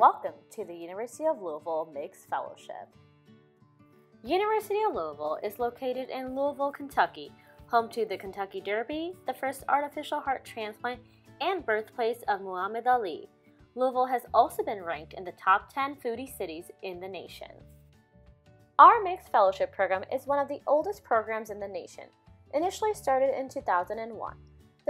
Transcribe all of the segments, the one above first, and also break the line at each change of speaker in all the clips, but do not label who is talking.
Welcome to the University of Louisville MIGS Fellowship. University of Louisville is located in Louisville, Kentucky, home to the Kentucky Derby, the first artificial heart transplant, and birthplace of Muhammad Ali. Louisville has also been ranked in the top 10 foodie cities in the nation. Our MIGS Fellowship program is one of the oldest programs in the nation, initially started in 2001.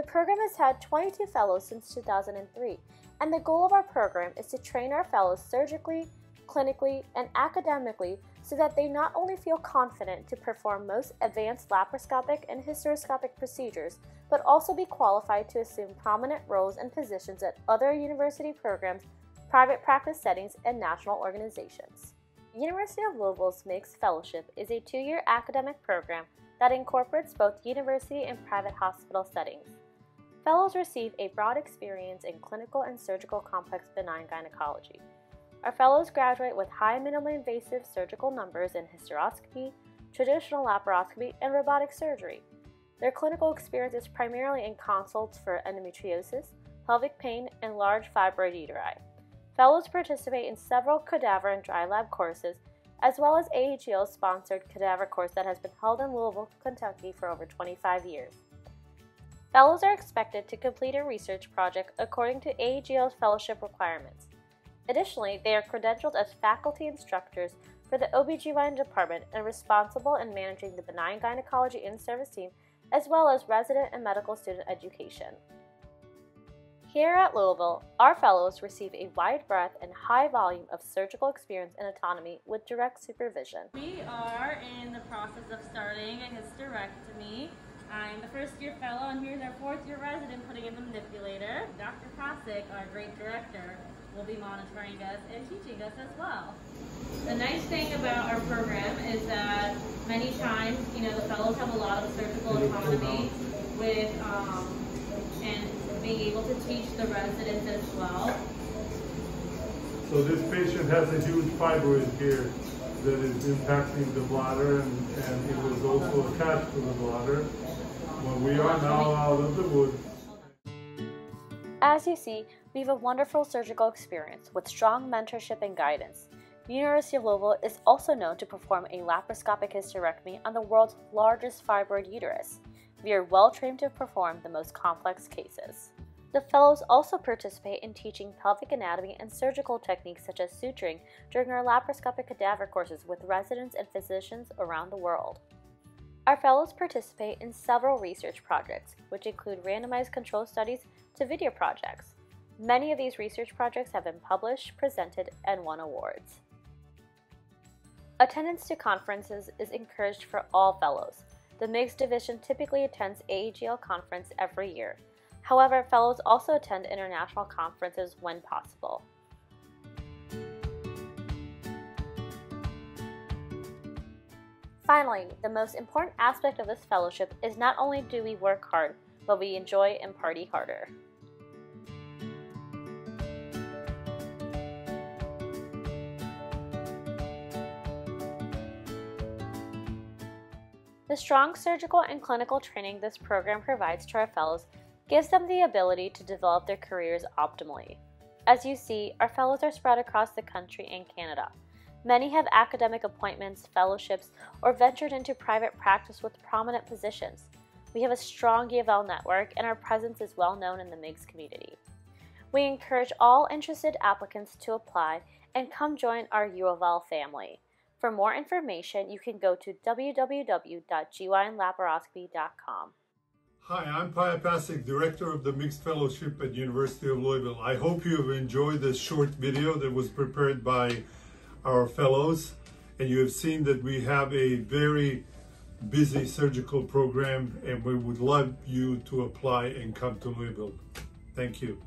The program has had 22 fellows since 2003, and the goal of our program is to train our fellows surgically, clinically, and academically so that they not only feel confident to perform most advanced laparoscopic and hysteroscopic procedures, but also be qualified to assume prominent roles and positions at other university programs, private practice settings, and national organizations. University of Louisville's MIGS Fellowship is a two-year academic program that incorporates both university and private hospital settings. Fellows receive a broad experience in clinical and surgical complex benign gynecology. Our fellows graduate with high minimally invasive surgical numbers in hysteroscopy, traditional laparoscopy, and robotic surgery. Their clinical experience is primarily in consults for endometriosis, pelvic pain, and large fibroid uteri. Fellows participate in several cadaver and dry lab courses, as well as AAGL's sponsored cadaver course that has been held in Louisville, Kentucky for over 25 years. Fellows are expected to complete a research project according to AAGL's fellowship requirements. Additionally, they are credentialed as faculty instructors for the OBGYN department and responsible in managing the benign gynecology in-service team as well as resident and medical student education. Here at Louisville, our fellows receive a wide breadth and high volume of surgical experience and autonomy with direct supervision.
We are in the process of starting a hysterectomy. I'm the first year fellow and here's our fourth year resident putting in the manipulator. Dr. Pasic, our great director, will be monitoring us and teaching us as well. The nice thing about our program is that many times, you know, the fellows have a lot of surgical autonomy with um, and being able to teach the residents as well.
So this patient has a huge fibroid here that is impacting the bladder and, and it was also attached to the bladder. We are now out of the.
As you see, we have a wonderful surgical experience with strong mentorship and guidance. The University of Louisville is also known to perform a laparoscopic hysterectomy on the world's largest fibroid uterus. We are well trained to perform the most complex cases. The fellows also participate in teaching pelvic anatomy and surgical techniques such as suturing during our laparoscopic cadaver courses with residents and physicians around the world. Our fellows participate in several research projects, which include randomized control studies to video projects. Many of these research projects have been published, presented, and won awards. Attendance to conferences is encouraged for all fellows. The MIGS division typically attends AAGL conference every year. However, fellows also attend international conferences when possible. Finally, the most important aspect of this fellowship is not only do we work hard, but we enjoy and party harder. The strong surgical and clinical training this program provides to our fellows gives them the ability to develop their careers optimally. As you see, our fellows are spread across the country and Canada. Many have academic appointments, fellowships, or ventured into private practice with prominent positions. We have a strong UofL network and our presence is well known in the MIGS community. We encourage all interested applicants to apply and come join our UofL family. For more information, you can go to www.gynlaparoscopy.com.
Hi, I'm Paya Pasic, Director of the MIGS Fellowship at University of Louisville. I hope you have enjoyed this short video that was prepared by our fellows and you have seen that we have a very busy surgical program and we would love you to apply and come to Louisville. Thank you.